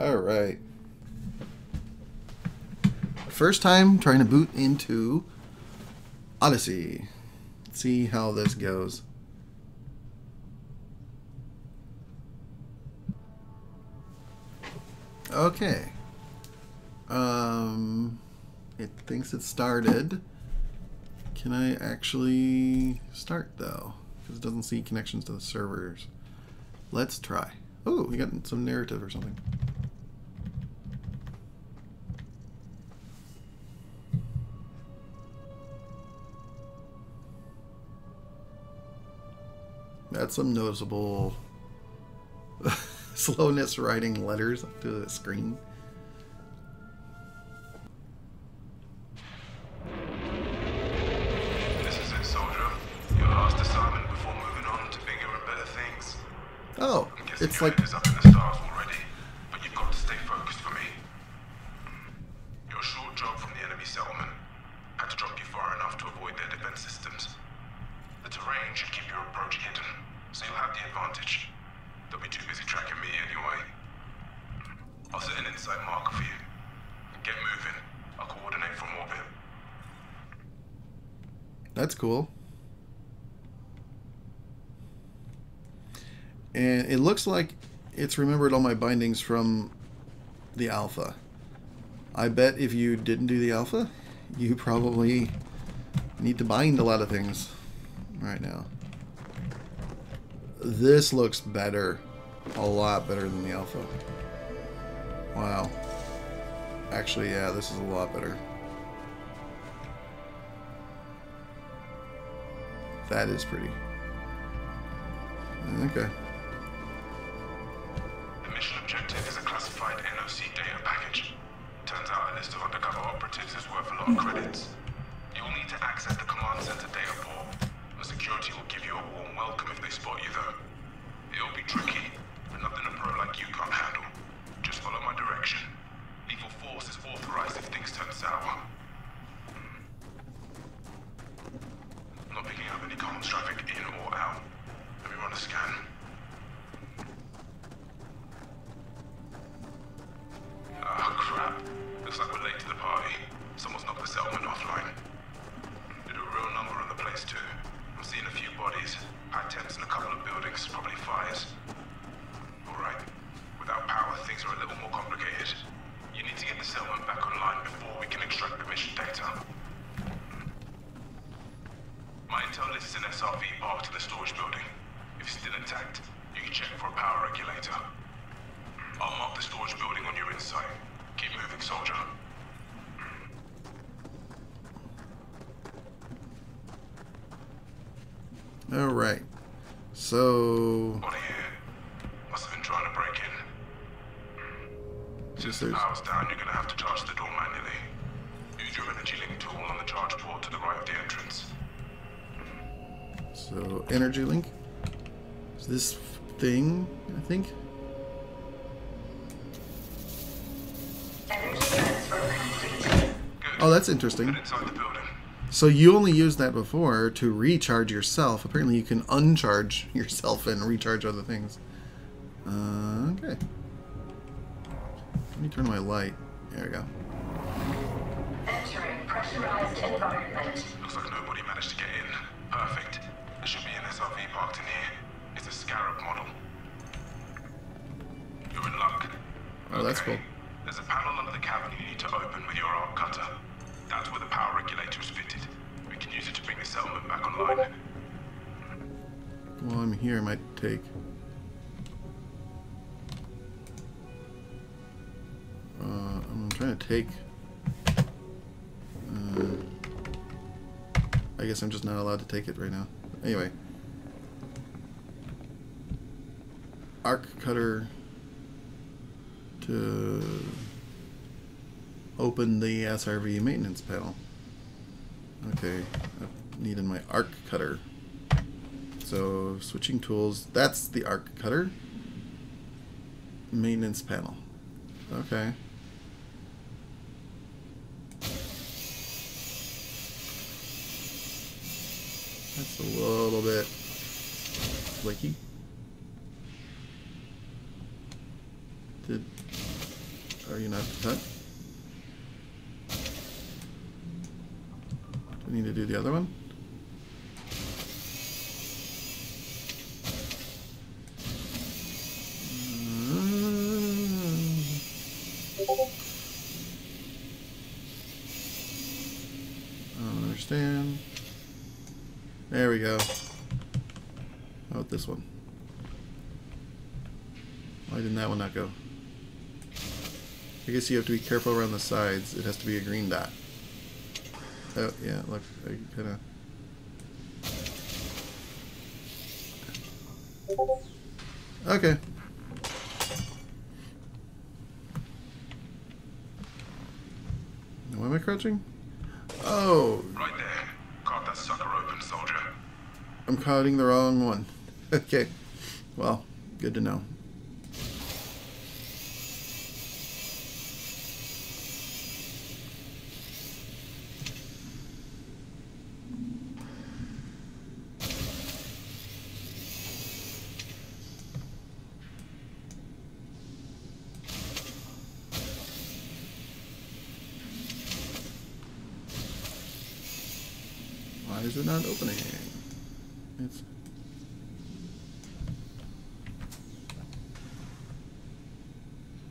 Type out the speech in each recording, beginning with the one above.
All right. First time trying to boot into Odyssey. Let's see how this goes. Okay. Um, it thinks it started. Can I actually start though? Because it doesn't see connections to the servers. Let's try. Oh, we got some narrative or something. Some noticeable slowness writing letters up to the screen. This is it, soldier. Your last assignment before moving on to bigger and better things. Oh, it's like head is up in the stars already, but you've got to stay focused for me. You're a short jog from the enemy settlement. Had to drop you far enough to avoid their defense systems. The terrain should keep your approach hidden, so you'll have the advantage. They'll be too busy tracking me anyway. I'll set an insight marker for you. Get moving. I'll coordinate from orbit. That's cool. And it looks like it's remembered all my bindings from the alpha. I bet if you didn't do the alpha, you probably need to bind a lot of things right now. This looks better. A lot better than the alpha. Wow. Actually, yeah, this is a lot better. That is pretty. Okay. Mission objective is a classified NOC data package. Turns out a list of undercover operatives is worth a lot of credits. Intact, you can check for a power regulator. I'll mark the storage building on your insight. Keep moving, soldier. All right. So, Must have been trying to break in. Since the power's down, you're gonna have to charge the door manually. Use your energy link tool on the charge port to the right of the entrance. so energy link. Is this thing? I think. Energy transfer complete. Good. Oh, that's interesting. Get inside the building. So you only used that before to recharge yourself. Apparently, you can uncharge yourself and recharge other things. Uh, okay. Let me turn my light. There we go. Entering pressurized environment. Oh, that's cool. There's a panel under the cabin you need to open with your arc cutter. That's where the power regulator is fitted. We can use it to bring the settlement back online. While I'm here, I might take. Uh, I'm trying to take. Uh, I guess I'm just not allowed to take it right now. Anyway. Arc cutter to open the SRV maintenance panel. Okay, I needed my arc cutter. So switching tools, that's the arc cutter. Maintenance panel. Okay. That's a little bit flaky. Did Do I need to do the other one? Mm. I don't understand. There we go. How about this one? Why didn't that one not go? I guess you have to be careful around the sides. It has to be a green dot. Oh, yeah, look, I kind of... Okay. Why am I crouching? Oh, Right there. Carve that sucker open, soldier. I'm cutting the wrong one. okay. Well, good to know. Why is it not opening? It's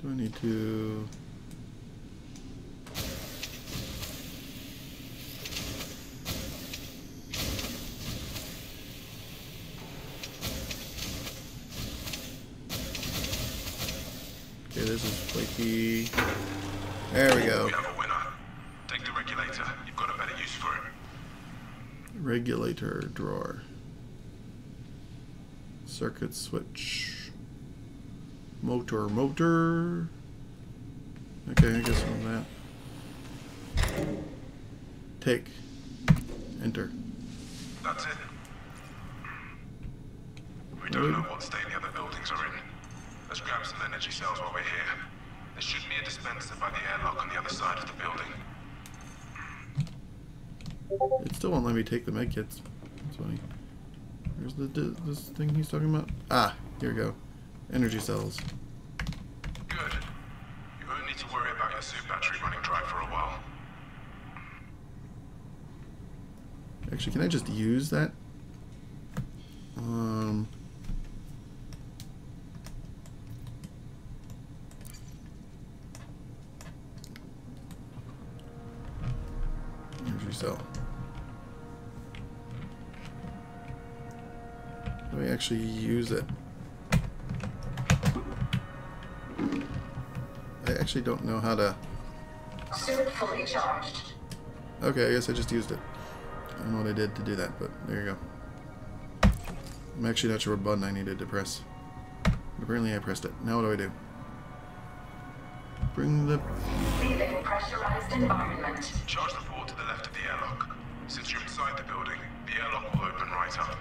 Do I need to Okay, this is flaky. There we go. We have a winner. Take the regulator. You've got a better use for it. Regulator drawer. Circuit switch. Motor motor. Okay I guess on that. Take enter That's it. We don't know what state the other buildings are in. Let's grab some energy cells while we're here. There should be a dispenser by the airlock on the other side of the building. it still won't let me take the med kits that's funny where's the this thing he's talking about ah here we go energy cells Good. You won't need to worry about your suit battery running dry for a while. Actually, can I just use that? Um. Energy cell. Actually use it? I actually don't know how to. Okay, I guess I just used it. I don't know what I did to do that, but there you go. I'm actually not sure what button I needed to press. Apparently I pressed it. Now what do I do? Bring the... Leaving pressurized environment. Charge the port to the left of the airlock. Since you're inside the building, the airlock will open right up.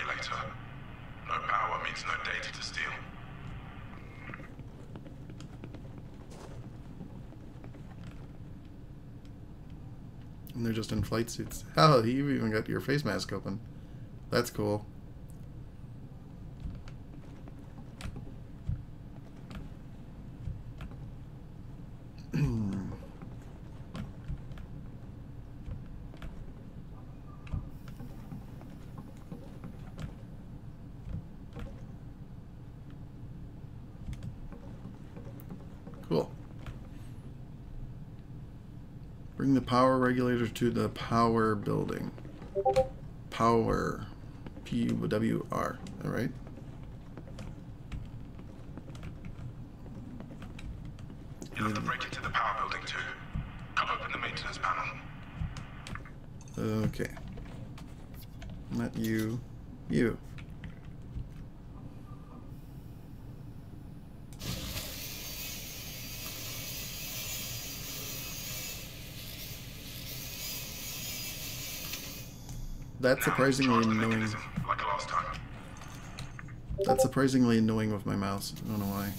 Regulator. No power means no data to steal. And they're just in flight suits. Hell, you even got your face mask open. That's. Cool. Bring the power regulator to the power building. Power. P U W R. Alright. You'll have to break into the power building too. Cut open the maintenance panel. Okay. Not you. You. that's surprisingly annoying. Like that's surprisingly annoying with my mouse. I don't know why.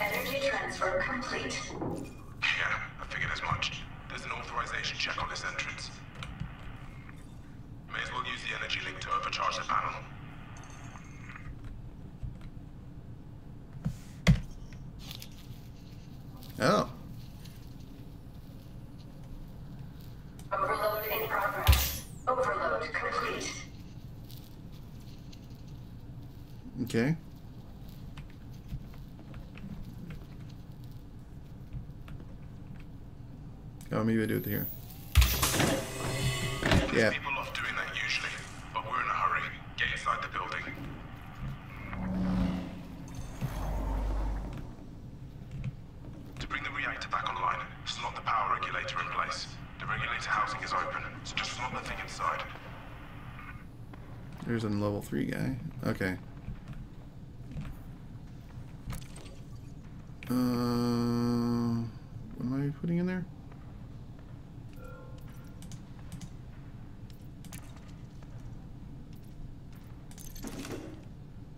Energy transfer complete. The housing is open, so just slot the thing inside. There's a level 3 guy. Okay. Uh, what am I putting in there?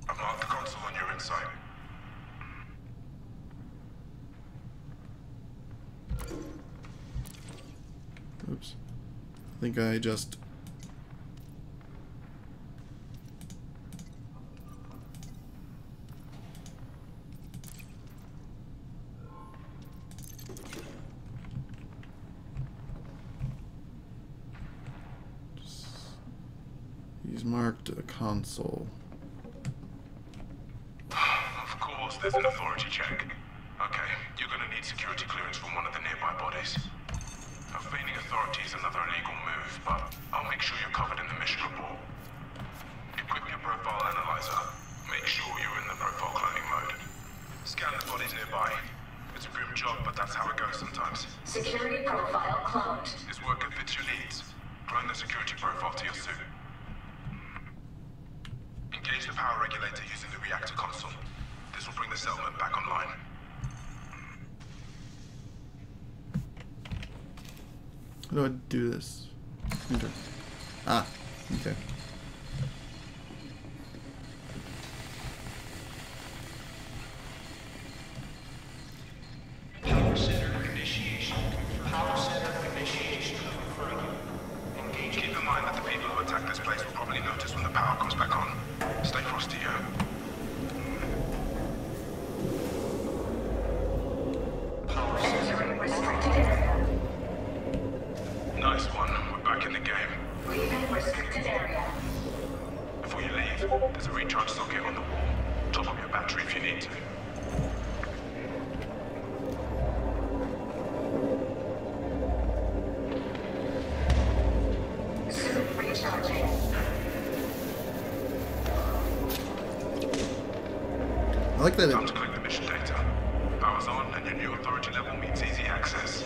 I've marked the console on your inside. Oops. I think I just. He's marked a console. Of course, there's an authority check. Okay, you're gonna need security clearance from one of the nearby bodies. Now, feigning authority is another illegal move, but I'll make sure you're covered in the mission report. Equip your profile analyzer. Make sure you're in the profile cloning mode. Scan the bodies nearby. It's a grim job, but that's how it goes sometimes. Security profile cloned. This worker fits your needs. Clone the security profile to your suit. Engage the power regulator using the reactor console. This will bring the settlement back online. How do I do this? Enter. Ah, okay. I like that Time to collect the mission data. Power's on, and your new authority level means easy access.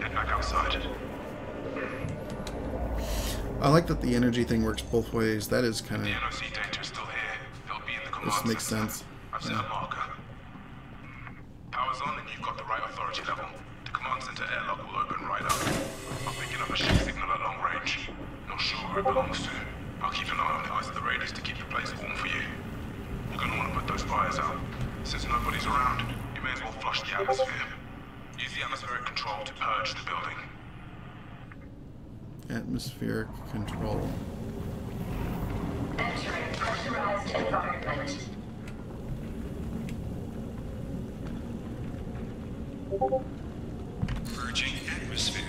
Head back outside. I like that the energy thing works both ways. That is kind of The NOC data is still here. It'll be in the command this makes sense. I've set a marker. Power's on, and you've got the right authority level. The command center airlock will open right up. I'm picking up a ship signal at long range. Not sure where it belongs to. I'll keep an eye on the eyes of the raiders to keep the place warm for you. You're gonna want to put those fires out. Since nobody's around, you may as well flush the atmosphere. Use the atmospheric control to purge the building. atmospheric control. Entering pressurized environment. Purging atmosphere.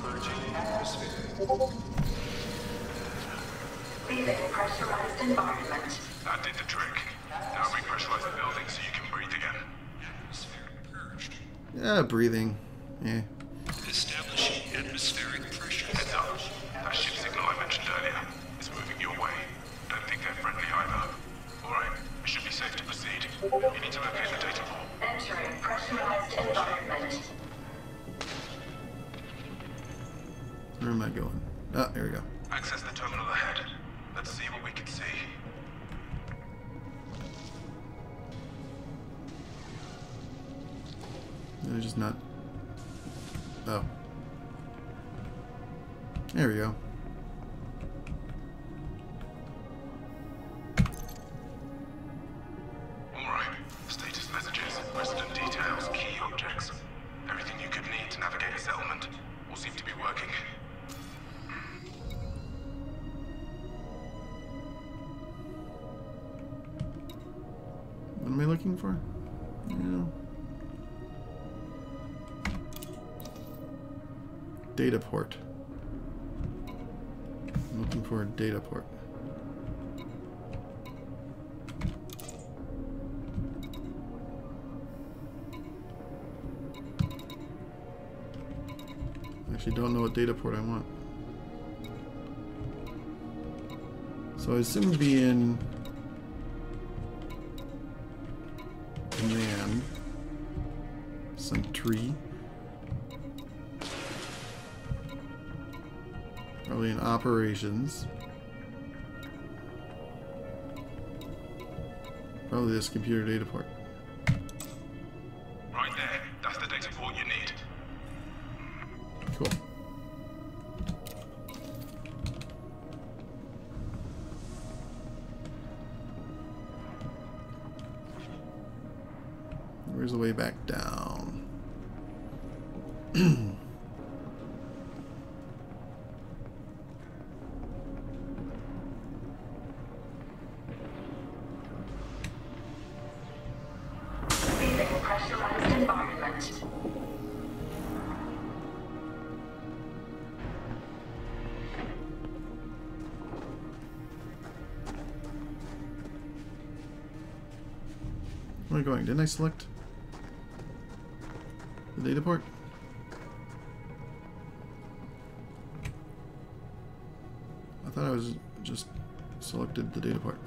Purging atmosphere. Leaving pressurized environment. That did the trick. Now repressurize the building so you can breathe again. Atmosphere purged. Yeah, breathing. Yeah. Establishing atmospheric pressure. Heads up. That ship signal I mentioned earlier is moving your way. Don't think they're friendly either. Alright, it should be safe to proceed. You need to locate the data port. Entering pressurized environment. Where am I going? Ah, there we go. Data port. I'm looking for a data port. Actually, don't know what data port I want. So I assume it'd be in operations. Probably this computer data port. I going? Didn't I select the data port? I thought I was just selected the data port.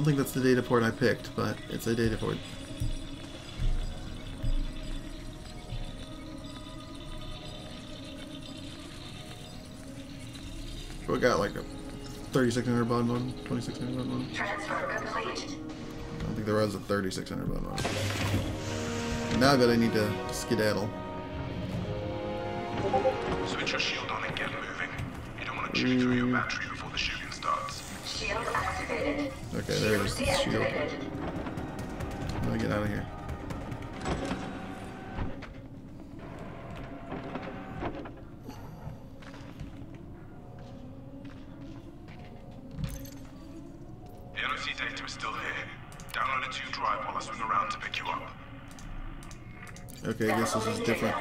Don't think that's the data port I picked, but it's a data port. We got like a 3600 baud modem, 2600 baud modem. Transfer complete. I don't think there was a 3600 baud modem. Now I bet I need to skedaddle. Switch your shield on and get moving. You don't want to chew through your mm. battery Okay, there's the shield. How do I get out of here? The NOC data is still here. Download it to your drive while I swing around to pick you up. Okay, I guess this is different.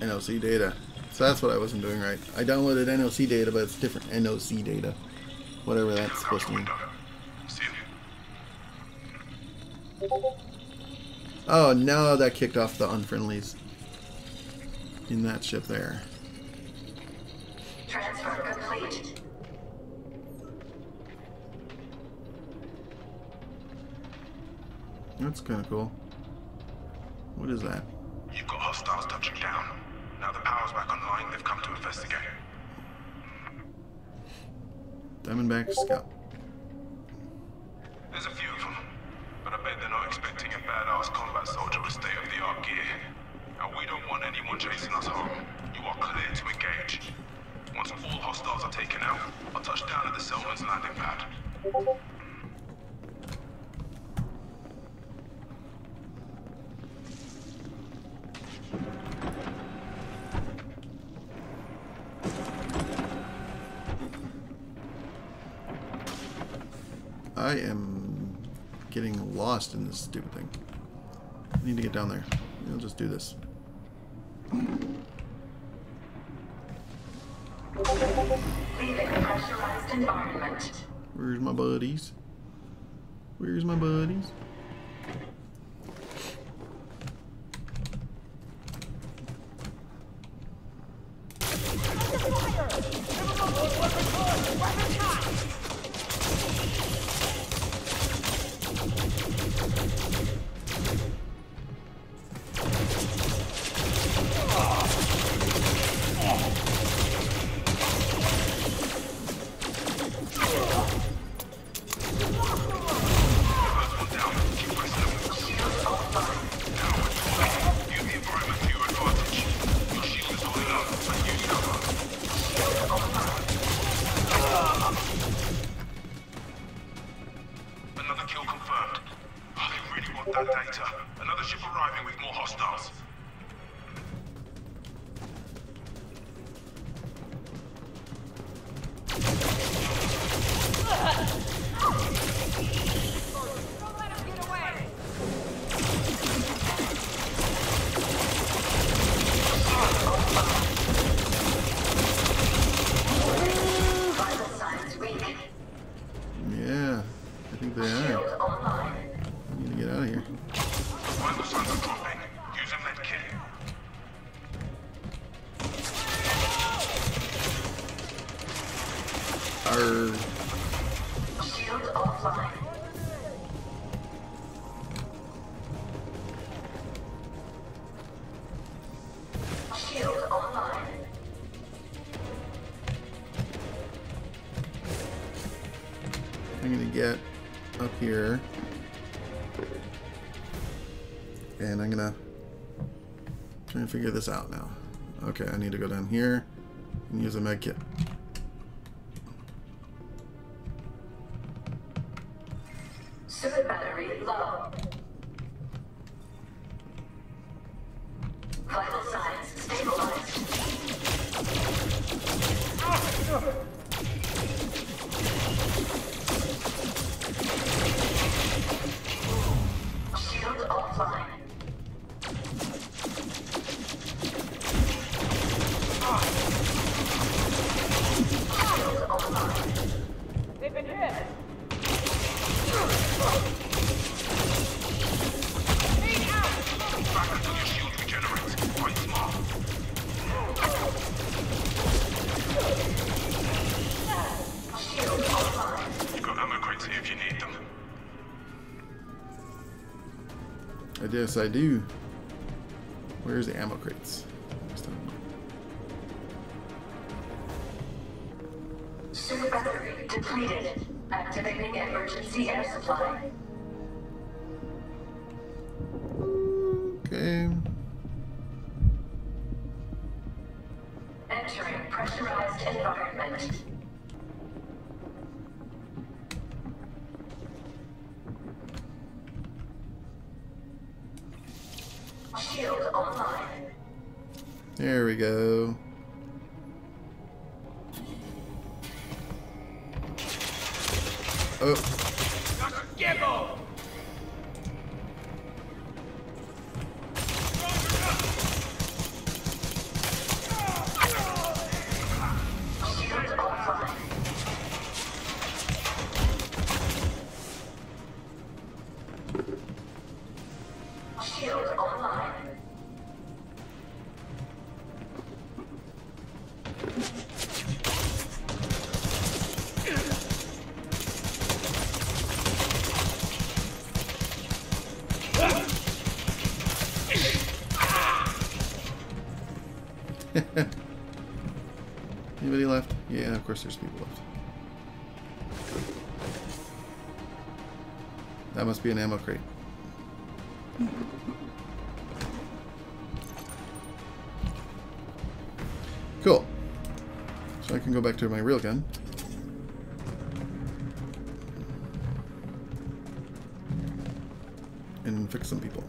NOC data. So that's what I wasn't doing right. I downloaded NOC data, but it's different NOC data. Whatever that's supposed to mean. window. See you. Oh, no, that kicked off the unfriendlies. In that ship there. Transfer complete. That's kind of cool. What is that? You've got hostiles touching down. Now the power's back online, they've come to investigate. Diamondback Scout. Taken out, I'll touch down at the Selman's landing pad. I am getting lost in this stupid thing. I need to get down there. I'll just do this. Environment. Where's my buddies? Where's my buddies? That data. Another ship arriving with more hostiles. And figure this out now. Okay, I need to go down here and use a med kit. Suit battery low. Vital signs stabilized. Ah, Shield I do. Where's the ammo crates? Battery depleted. Activating emergency air supply. Okay. Anybody left? Yeah, of course there's people left. That must be an ammo crate. Cool. So I can go back to my real gun. And fix some people.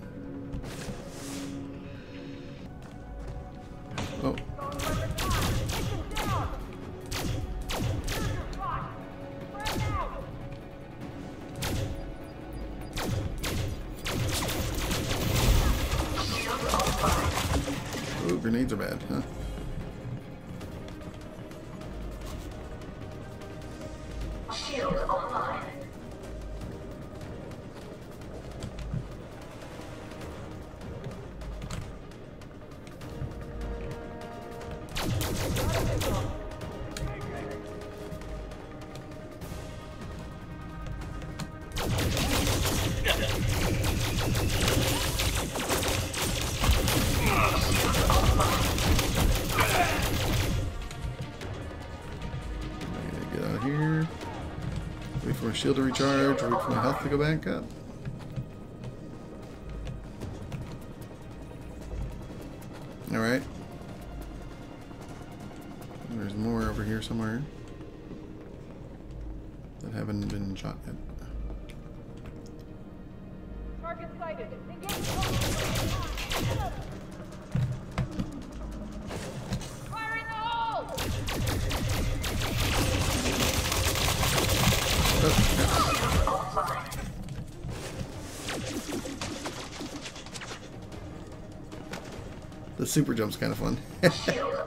Shield to recharge, wait for my health to go back up. Alright. There's more over here somewhere that haven't been shot yet. Target sighted. Engage. Super jump's kind of fun.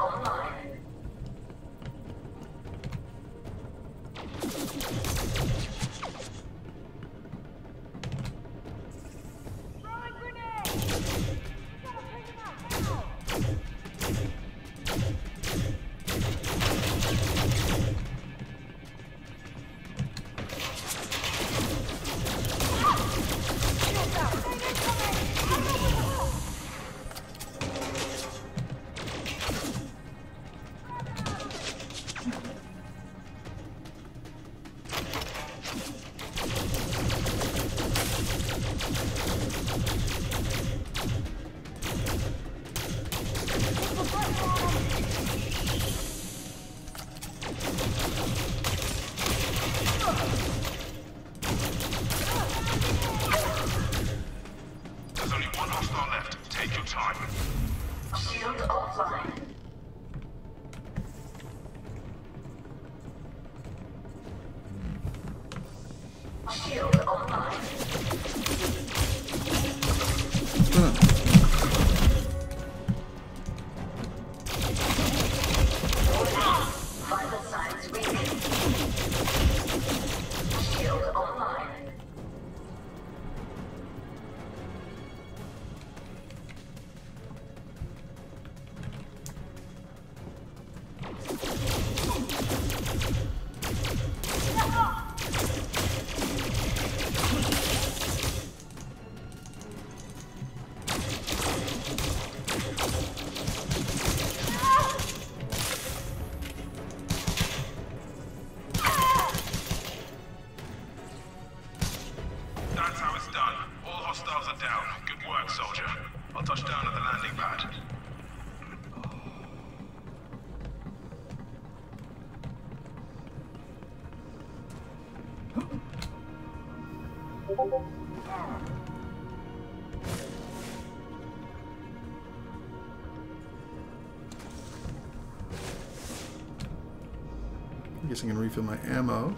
guess I can refill my ammo.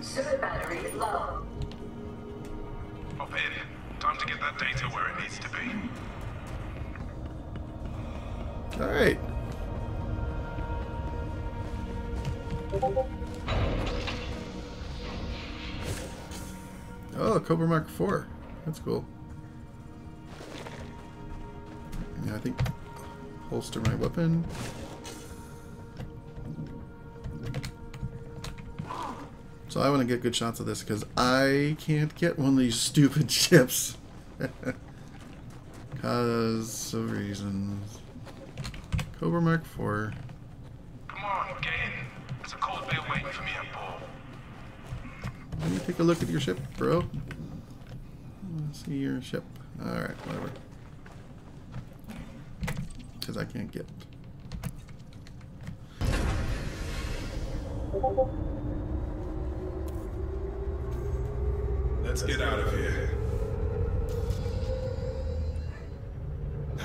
Super battery low. Oh, Hop in. Time to get that data where it needs to be. Alright. Oh, Cobra Mark IV. That's cool. Yeah, I think holster my weapon. So I want to get good shots of this because I can't get one of these stupid ships. Because of reasons. Cobra Mark IV. Come on, get in. There's a cold beer waiting for me at Ball. Let me take a look at your ship, bro. Let's see your ship. Alright, whatever. Because I can't get. Let's get out of here.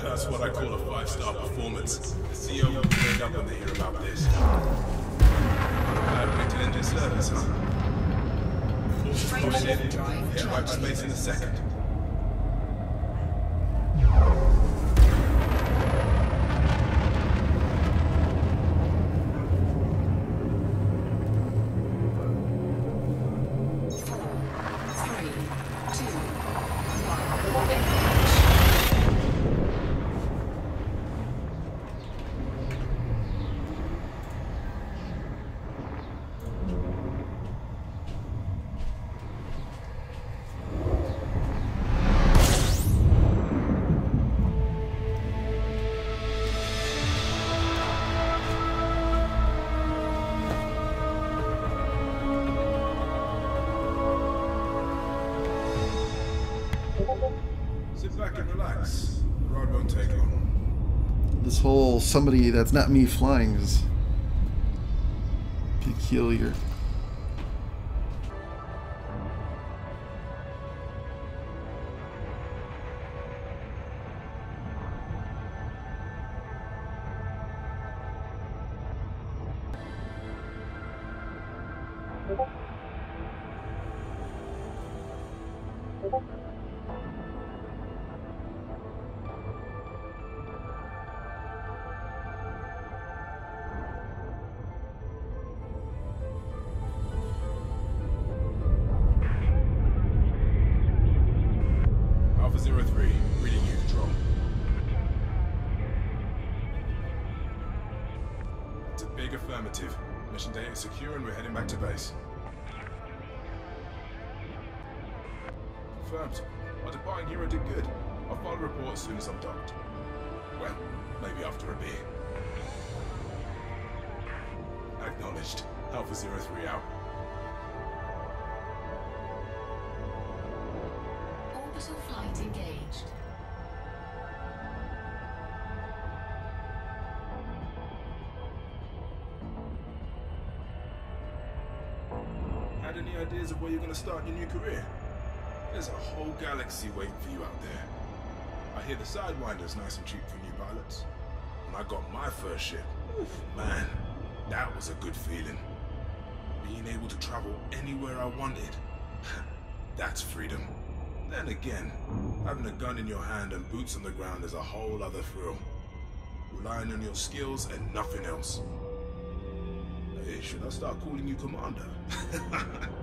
That's what I call a five-star performance. The CO will end up when they hear about this. Glad we to end this service, huh? Oh shit. Hit hyperspace in a second. Somebody that's not me flying is peculiar. Mission data is secure and we're heading back to base. Confirmed. Our departing hero did good. I'll file a report as soon as I'm docked. Well, maybe after a beer. Acknowledged. Alpha Zero Three out. Where you're gonna start your new career? There's a whole galaxy waiting for you out there. I hear the Sidewinder's nice and cheap for new pilots. When I got my first ship, oof, man, that was a good feeling. Being able to travel anywhere I wanted. That's freedom. Then again, having a gun in your hand and boots on the ground is a whole other thrill. Relying on your skills and nothing else. Hey, should I start calling you Commander?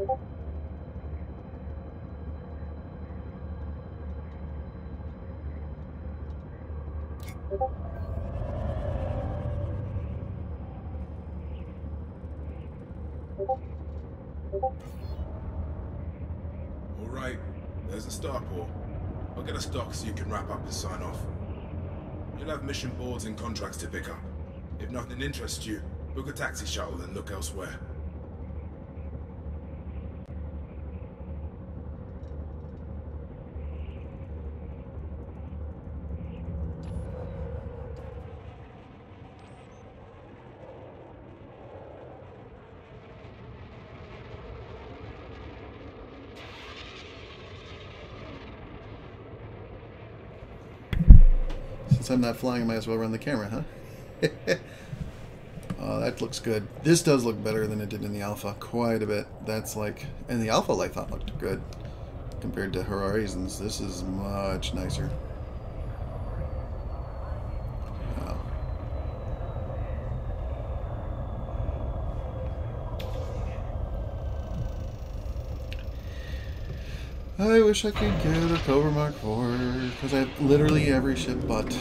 All right, there's the starport. I'll get a stock so you can wrap up and sign off. You'll have mission boards and contracts to pick up. If nothing interests you, book a taxi shuttle and look elsewhere. Since I'm not flying, I might as well run the camera, huh? oh, that looks good. This does look better than it did in the alpha, quite a bit. That's like, and the alpha I thought looked good compared to Horizons. This is much nicer. I wish I could get a Cobra Mark IV, because I have literally every ship but.